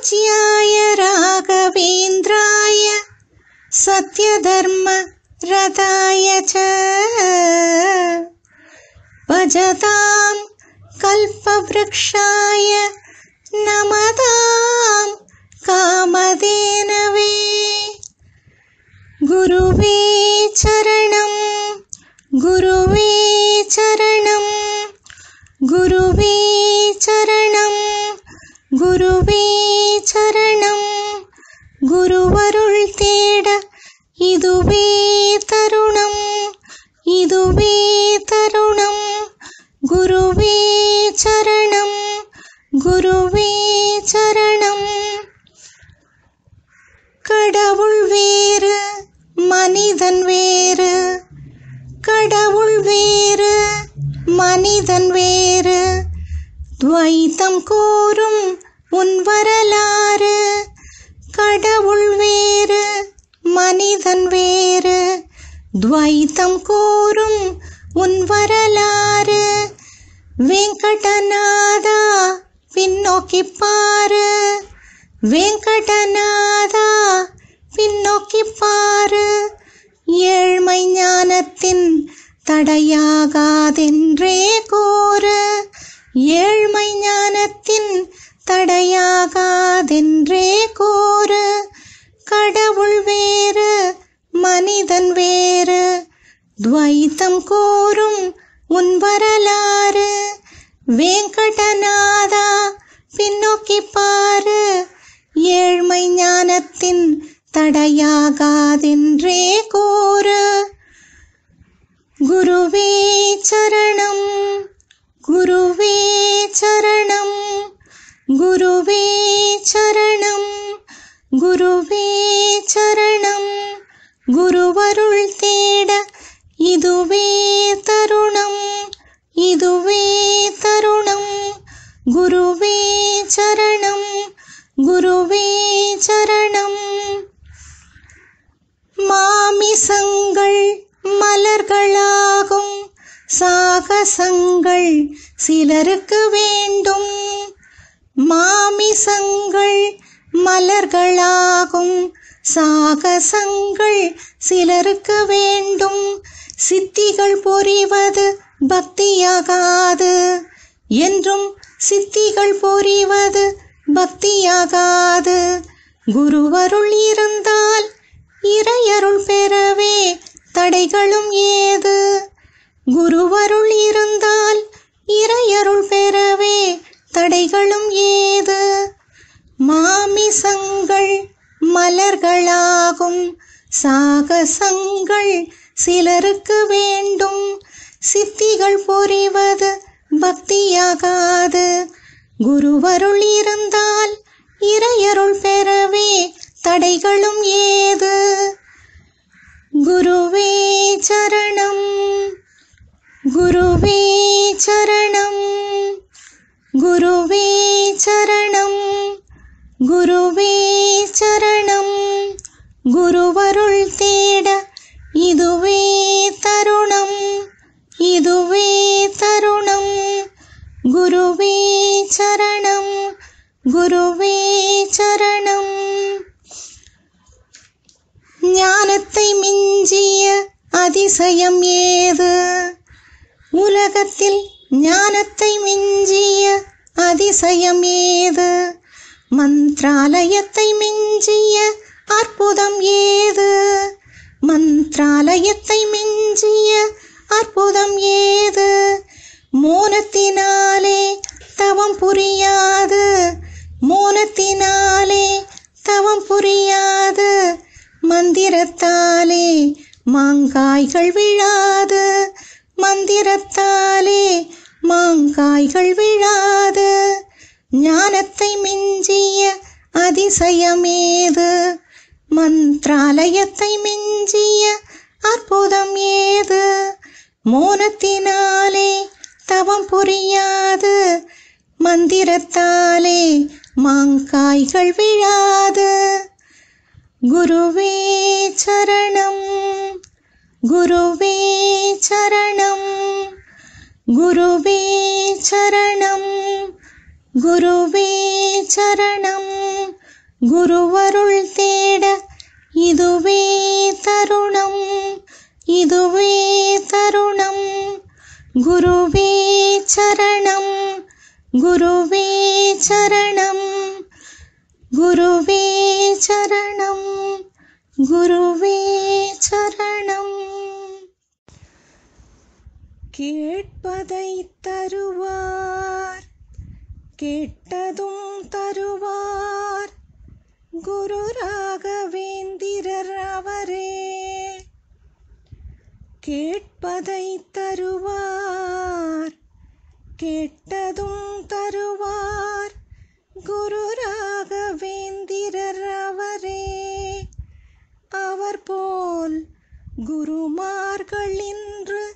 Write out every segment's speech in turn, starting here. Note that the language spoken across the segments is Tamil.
पूज्याय राघवेन्द्राय सत्यधर्मरताय च। भजतां कल्पवृक्षाय नमतां गुरुवे गुरुवीचरणं गुरुवीचरणं गुरुवीचरणं गुरुवे தேட இதுவே தருணம் இதுவே தருணம். குருவே சரணம் குருவே சரணம். கடவுள் வேறு மனிதன் வேறு. கடவுள் வேறு மனிதன் வேறு. துவைத்தம் கூறும் உன் வரலாறு. கடவுள் வேறு துவைத்தம் கூறும் உன் வரலாறு. வெங்கடநாதா பின்னோக்கி பாரு. வெங்கடநாதா பின்னோக்கி பாரு. ஏழ்மை ஞானத்தின் தடையாகாதென்றே கூறு. ஏழ்மை ஞானத்தின் தடையாகாதென்றே கூறு. மனிதன் வேறு. துவைத்தம் கோரும் உன் வரலாறு. வேங்கடநாதா பின்னோக்கி பாரு. ஏழ்மை ஞானத்தின் தடையாகாதென்றே கூறு. குருவே சரணம் குருவே சரணம் குருவே சரணம் குருவே சரணம். குருவருள் தேட இதுவே தருணம் இதுவே தருணம். குருவே சரணம் குருவே சரணம். மாமிசங்கள் மலர்களாகும் சாகசங்கள் சிலருக்கு வேண்டும். மாமிசங்கள் மலர்களாகும் சாகசங்கள் சிலருக்கு வேண்டும். சித்திகள் பொறிவது பக்தியாகாது. என்றும் சித்திகள் பொறிவது பக்தியாகாது. குருவருள் இருந்தால் இறையருள் பெறவே தடைகளும் ஏது. குருவருள் இருந்தால் இறையருள் பெறவே தடைகளும் ஏது. மாமிசங்கள் மலர்களாகும். சாகசங்கள் சிலருக்கு வேண்டும். சித்திகள் பொறிவது பக்தியாகாது. குருவருள் இருந்தால் இறையருள் பெறவே தடைகளும் ஏது? குருவே சரணம். குருவே சரணம். குருவே சரணம். குருவே சரணம். குருவருள் தேட இதுவே தருணம். இதுவே தருணம். குருவே சரணம். குருவே சரணம். ஞானத்தை மிஞ்சிய அதிசயம் ஏது? உலகத்தில் ஞானத்தை மிஞ்சிய அதிசயம் ஏது? மந்த்ராலயத்தை மிஞ்சிய அற்புதம் ஏது? மந்த்ராலயத்தை மிஞ்சிய அற்புதம் ஏது? மோனத்தினாலே தவம் புரியாது. மோனத்தினாலே தவம் புரியாது. மந்திரத்தாலே மாங்காய்கள் விழாது. மந்திரத்தாலே மாங்காய்கள் விழாது. ஞானத்தை மிஞ்சிய அதிசயமேது? மந்த்ராலயத்தை மிஞ்சிய அற்புதம் ஏது? மோனத்தினாலே தவம் புரியாது. மந்திரத்தாலே மாங்காய்கள் விழாது. குருவே சரணம் குருவே சரணம் குருவே சரணம். குருவே சரணம். குருவருள் தேட இதுவே தருணம். இதுவே தருணம். குருவே சரணம். குருவே சரணம். குருவே சரணம். குருவே சரணம். கேட்பதை தருவார். கேட்டதும் தருவார். குரு ராகவேந்திரர் அவரே. கேட்பதை தருவார். கேட்டதும் தருவார். குரு ராகவேந்திரர் அவரே. அவர் போல் குருமார்கள் இன்று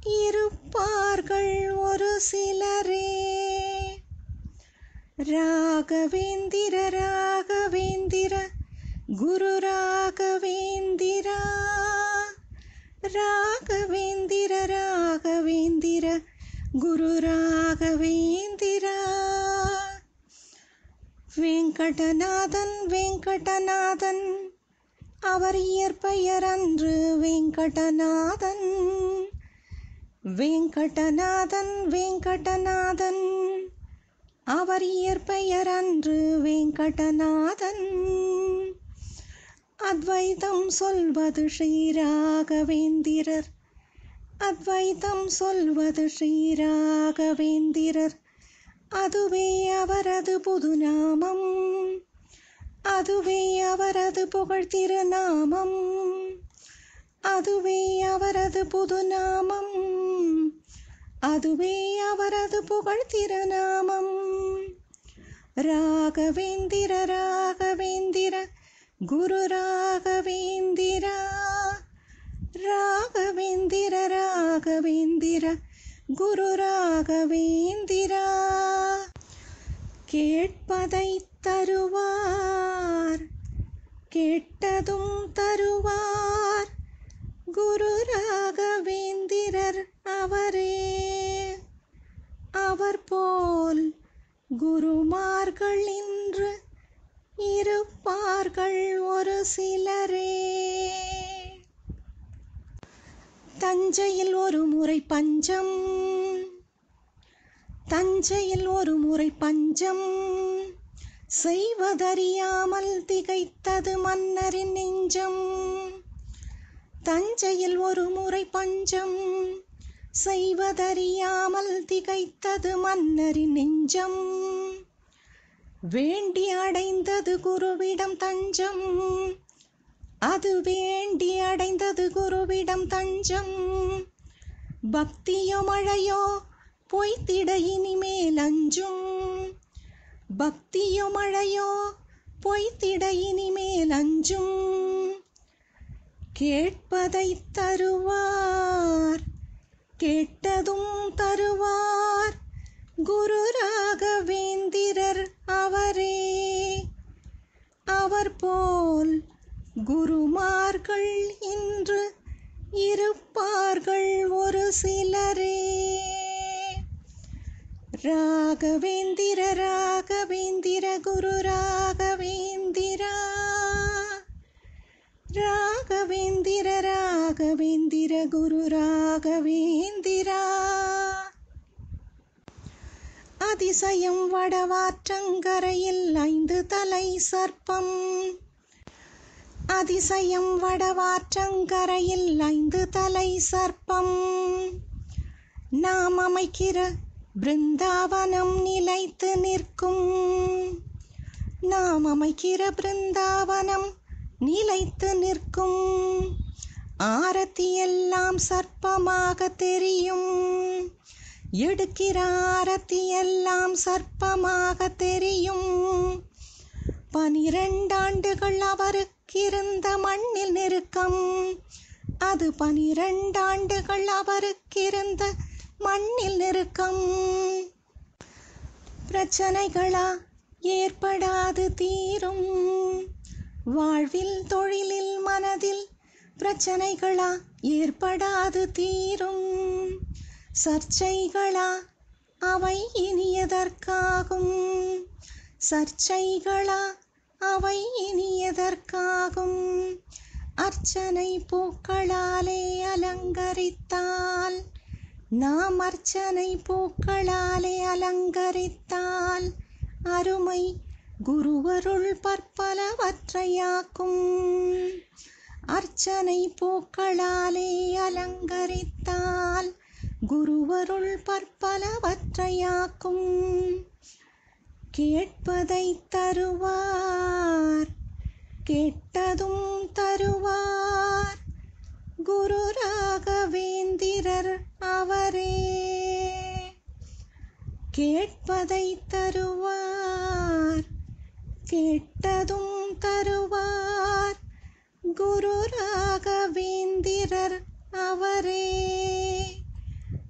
இருப்பார்கள் ஒரு சிலரே. ராகவேந்திர ராகவேந்திர குரு ராகவேந்திரா ராகவேந்திர ராகவேந்திர குரு ராகவேந்திரா வெங்கடநாதன் வெங்கடநாதன் அவர் இயற்பெயர் அன்று வெங்கடநாதன். வெங்கடநாதன் வெங்கடநாதன். அவர் இயற்பெயர் அன்று வெங்கடநாதன். அத்வைதம் சொல்வது ஸ்ரீராகவேந்திரர். அத்வைதம் சொல்வது ஸ்ரீராகவேந்திரர். அதுவே அவரது புதுநாமம். அதுவே அவரது புகழ் திருநாமம். அதுவே அவரது புதுநாமம். அதுவே அவரது புகழ் திருநாமம் ராகவேந்திர ராகவேந்திர குரு ராகவேந்திரா. ராகவேந்திர ராகவேந்திர குரு ராகவேந்திரா. கேட்பதை தருவார் கேட்டதும் தருவார். குரு ராகவேந்திரர் அவரே. அவர் போல் குருமார்கள் இன்று இருப்பார்கள் ஒரு சிலரே. தஞ்சையில் ஒரு முறை பஞ்சம். தஞ்சையில் ஒரு முறை பஞ்சம். செய்வதறியாமல் திகைத்தது மன்னரின் நெஞ்சம். தஞ்சையில் ஒரு முறை பஞ்சம். செய்வதறியாமல் திகைத்தது மன்னரின் நெஞ்சம். வேண்டி அடைந்தது குருவிடம் தஞ்சம். அது வேண்டி அடைந்தது குருவிடம் தஞ்சம். பக்தியோ மழையோ பொய்த்திட இனிமேல் அஞ்சும். பக்தியோ மழையோ பொய்த்திட இனிமேல் அஞ்சும். கேட்பதை தருவார் கேட்டதும் தருவார் குரு ராகவேந்திரர் அவரே. அவர் போல் குருமார்கள் இன்று இருப்பார்கள் ஒரு சிலரே. ராகவேந்திர ராகவேந்திர குரு ராகவேந்திரா ராகவேந்திர ராகவேந்திர குரு ராகவேந்திரா. அதிசயம் வடவாற்றங்கரையில் ஐந்து தலை சர்ப்பம். அதிசயம் வடவாற்றங்கரையில் ஐந்து தலை சர்ப்பம். நாம் அமைக்கிற பிருந்தாவனம் நிலைத்து நிற்கும். நாம் அமைக்கிற பிருந்தாவனம் நிலைத்து நிற்கும். ஆரத்தி எல்லாம் சர்ப்பமாக தெரியும். எடுக்கிற ஆரத்தி எல்லாம் சர்ப்பமாக தெரியும். பனிரெண்டாண்டுகள் அவருக்கிருந்த மண்ணில் நெருக்கம். அது பனிரெண்டாண்டுகள் அவருக்கிருந்த மண்ணில் நெருக்கம். பிரச்சனைகளா ஏற்படாது தீரும். வாழ்வில் தொழிலில் மனதில் பிரச்சனைகளா ஏற்படாது தீரும். சர்ச்சைகளா அவை இனியதற்காகும். சர்ச்சைகளா அவை இனியதற்காகும். அர்ச்சனை பூக்களாலே அலங்கரித்தால் நாம் அர்ச்சனை பூக்களாலே அலங்கரித்தால் அருமை குருவருள் பற்பலவற்றையாக்கும். அர்ச்சனை பூக்களாலே அலங்கரித்தால் குருவருள் பற்பலவற்றையாக்கும். கேட்பதை தருவார் கேட்டதும் தருவார். குரு ராகவேந்திரர் அவரே. கேட்பதை தருவார் கேட்டதும் தருவார். குரு ராகவேந்திரர் அவரே.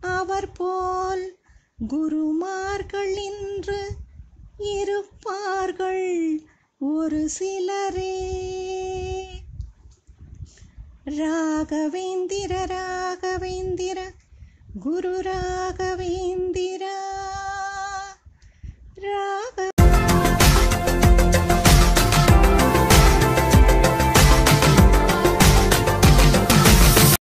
அவர் போல் குருமார்கள் இன்று இருப்பார்கள் ஒரு சிலரே. ராகவேந்திர ராகவேந்திர குரு ராகவேந்திரா. ராக